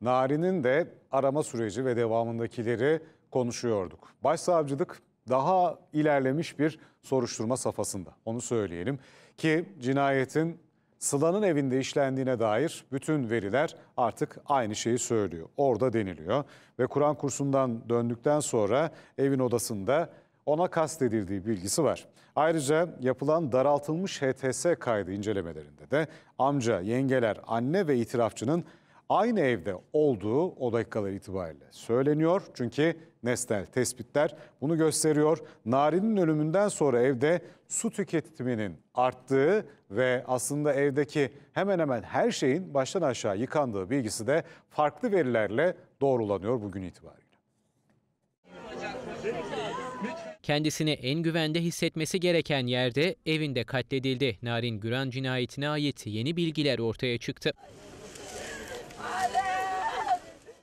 Nari'nin de arama süreci ve devamındakileri konuşuyorduk. Başsavcılık daha ilerlemiş bir soruşturma safhasında. Onu söyleyelim ki cinayetin Sıla'nın evinde işlendiğine dair bütün veriler artık aynı şeyi söylüyor. Orada deniliyor ve Kur'an kursundan döndükten sonra evin odasında ona kastedildiği bilgisi var. Ayrıca yapılan daraltılmış HTS kaydı incelemelerinde de amca, yengeler, anne ve itirafçının aynı evde olduğu o dakikalar itibariyle söyleniyor. Çünkü nesnel tespitler bunu gösteriyor. Nari'nin ölümünden sonra evde su tüketiminin arttığı ve aslında evdeki hemen hemen her şeyin baştan aşağı yıkandığı bilgisi de farklı verilerle doğrulanıyor bugün itibariyle. Kendisini en güvende hissetmesi gereken yerde evinde katledildi. Narin Güran cinayetine ait yeni bilgiler ortaya çıktı.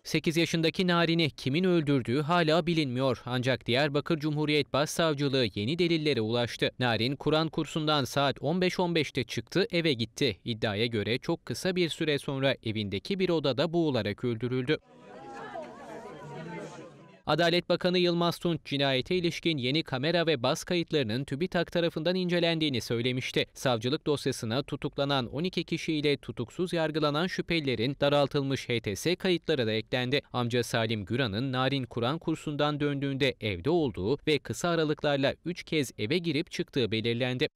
8 yaşındaki Narin'i kimin öldürdüğü hala bilinmiyor. Ancak Diyarbakır Cumhuriyet Başsavcılığı yeni delillere ulaştı. Narin Kur'an kursundan saat 15.15'te çıktı eve gitti. İddiaya göre çok kısa bir süre sonra evindeki bir odada boğularak öldürüldü. Adalet Bakanı Yılmaz Tunç cinayete ilişkin yeni kamera ve bas kayıtlarının TÜBİTAK tarafından incelendiğini söylemişti. Savcılık dosyasına tutuklanan 12 kişiyle tutuksuz yargılanan şüphelilerin daraltılmış HTS kayıtları da eklendi. Amca Salim Güran'ın Narin Kur'an kursundan döndüğünde evde olduğu ve kısa aralıklarla 3 kez eve girip çıktığı belirlendi.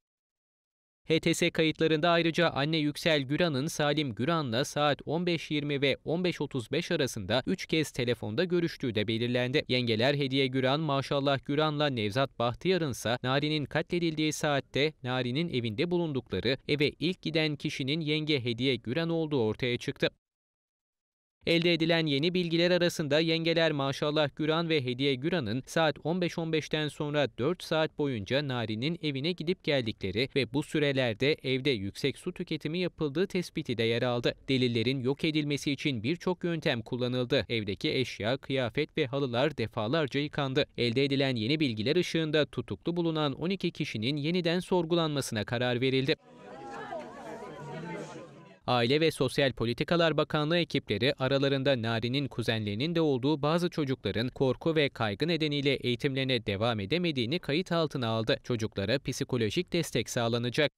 HTS kayıtlarında ayrıca anne Yüksel Güran'ın Salim Güran'la saat 15.20 ve 15.35 arasında 3 kez telefonda görüştüğü de belirlendi. Yengeler Hediye Güran, Maşallah Güran'la Nevzat Bahtiyar'ın ise Nari'nin katledildiği saatte Nari'nin evinde bulundukları eve ilk giden kişinin yenge Hediye Güran olduğu ortaya çıktı. Elde edilen yeni bilgiler arasında yengeler Maşallah Güran ve Hediye Güran'ın saat 15.15'ten sonra 4 saat boyunca Nari'nin evine gidip geldikleri ve bu sürelerde evde yüksek su tüketimi yapıldığı tespiti de yer aldı. Delillerin yok edilmesi için birçok yöntem kullanıldı. Evdeki eşya, kıyafet ve halılar defalarca yıkandı. Elde edilen yeni bilgiler ışığında tutuklu bulunan 12 kişinin yeniden sorgulanmasına karar verildi. Aile ve Sosyal Politikalar Bakanlığı ekipleri aralarında Nari'nin kuzenlerinin de olduğu bazı çocukların korku ve kaygı nedeniyle eğitimlerine devam edemediğini kayıt altına aldı. Çocuklara psikolojik destek sağlanacak.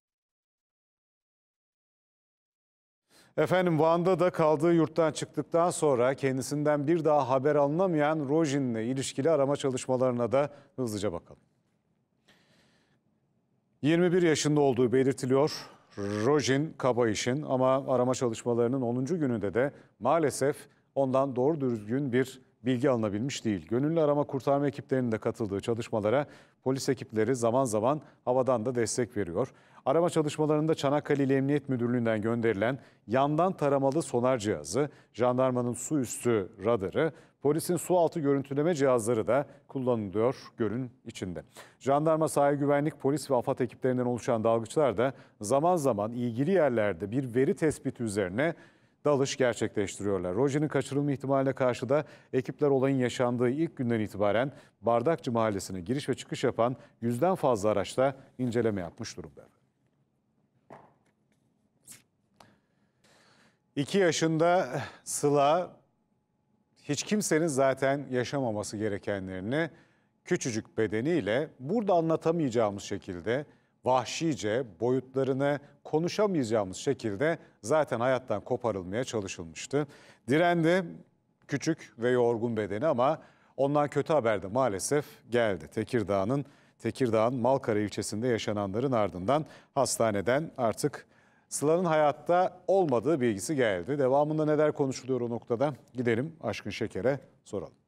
Efendim Van'da da kaldığı yurttan çıktıktan sonra kendisinden bir daha haber alınamayan Rojin'le ilişkili arama çalışmalarına da hızlıca bakalım. 21 yaşında olduğu belirtiliyor. Rojin Kabayiş'in ama arama çalışmalarının 10. gününde de maalesef ondan doğru düzgün bir bilgi alınabilmiş değil. Gönüllü arama kurtarma ekiplerinin de katıldığı çalışmalara polis ekipleri zaman zaman havadan da destek veriyor. Arama çalışmalarında Çanakkale İl Emniyet Müdürlüğü'nden gönderilen yandan taramalı sonar cihazı, jandarmanın su üstü radarı, polisin su altı görüntüleme cihazları da kullanılıyor gölün içinde. Jandarma sahil güvenlik, polis ve AFAD ekiplerinden oluşan dalgıçlar da zaman zaman ilgili yerlerde bir veri tespiti üzerine dalış gerçekleştiriyorlar. Roji'nin kaçırılma ihtimaline karşı da ekipler olayın yaşandığı ilk günden itibaren Bardakçı Mahallesi'ne giriş ve çıkış yapan yüzden fazla araçta inceleme yapmış durumda. 2 yaşında Sıla hiç kimsenin zaten yaşamaması gerekenlerini küçücük bedeniyle burada anlatamayacağımız şekilde vahşice boyutlarını konuşamayacağımız şekilde zaten hayattan koparılmaya çalışılmıştı. Direndi küçük ve yorgun bedeni ama ondan kötü haber de maalesef geldi. Tekirdağ'ın Tekirdağ'ın Malkara ilçesinde yaşananların ardından hastaneden artık Sıla'nın hayatta olmadığı bilgisi geldi. Devamında neler konuşuluyor o noktada? Gidelim Aşkın Şeker'e soralım.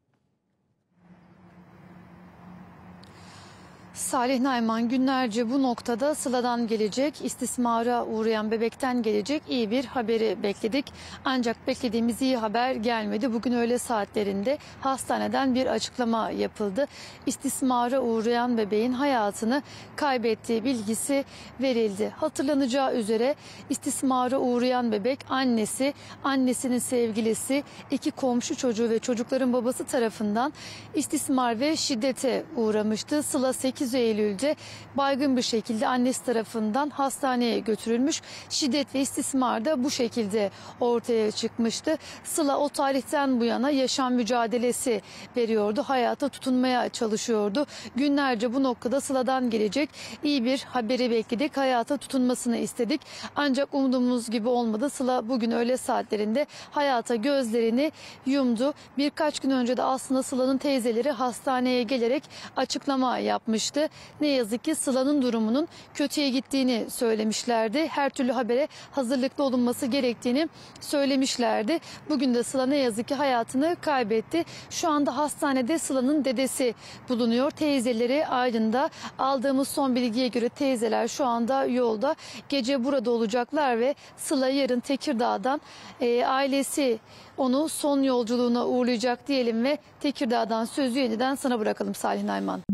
Salih Nayman günlerce bu noktada Sıla'dan gelecek, istismara uğrayan bebekten gelecek iyi bir haberi bekledik. Ancak beklediğimiz iyi haber gelmedi. Bugün öğle saatlerinde hastaneden bir açıklama yapıldı. İstismara uğrayan bebeğin hayatını kaybettiği bilgisi verildi. Hatırlanacağı üzere istismara uğrayan bebek annesi, annesinin sevgilisi, iki komşu çocuğu ve çocukların babası tarafından istismar ve şiddete uğramıştı. Sıla 8 8 Eylül'de baygın bir şekilde annesi tarafından hastaneye götürülmüş. Şiddet ve istismar da bu şekilde ortaya çıkmıştı. Sıla o tarihten bu yana yaşam mücadelesi veriyordu. Hayata tutunmaya çalışıyordu. Günlerce bu noktada Sıla'dan gelecek iyi bir haberi bekledik. Hayata tutunmasını istedik. Ancak umduğumuz gibi olmadı. Sıla bugün öğle saatlerinde hayata gözlerini yumdu. Birkaç gün önce de aslında Sıla'nın teyzeleri hastaneye gelerek açıklama yapmıştı. Ne yazık ki Sıla'nın durumunun kötüye gittiğini söylemişlerdi. Her türlü habere hazırlıklı olunması gerektiğini söylemişlerdi. Bugün de Sıla ne yazık ki hayatını kaybetti. Şu anda hastanede Sıla'nın dedesi bulunuyor. Teyzeleri Aydın'da aldığımız son bilgiye göre teyzeler şu anda yolda. Gece burada olacaklar ve Sıla yarın Tekirdağ'dan e, ailesi onu son yolculuğuna uğurlayacak diyelim ve Tekirdağ'dan sözü yeniden sana bırakalım Salih Nayman.